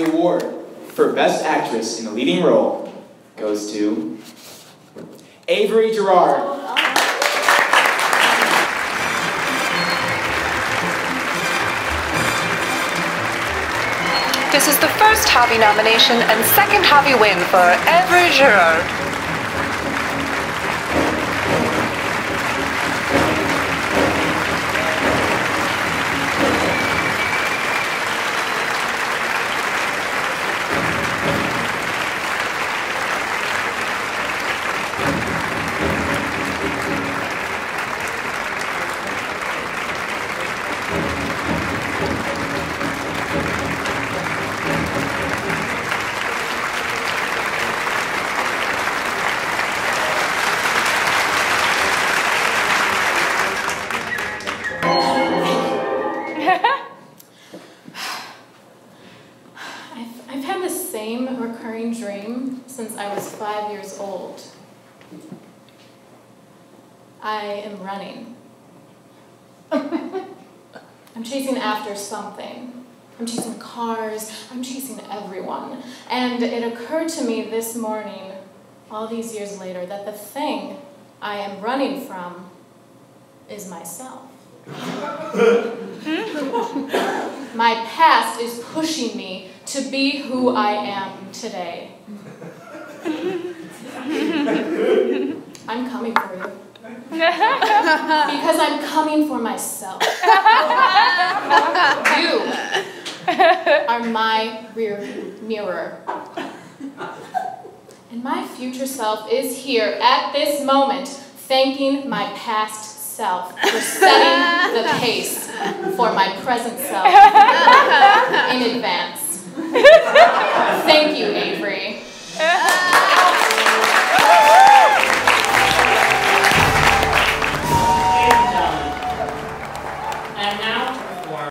award for Best Actress in a Leading Role goes to Avery Girard. This is the first Javi nomination and second Javi win for Avery Girard. The same recurring dream since I was five years old. I am running. I'm chasing after something. I'm chasing cars. I'm chasing everyone. And it occurred to me this morning, all these years later, that the thing I am running from is myself. My past is pushing me to be who I am today. I'm coming for you. because I'm coming for myself. you are my rear mirror. And my future self is here at this moment, thanking my past self for setting the pace for my present self in advance.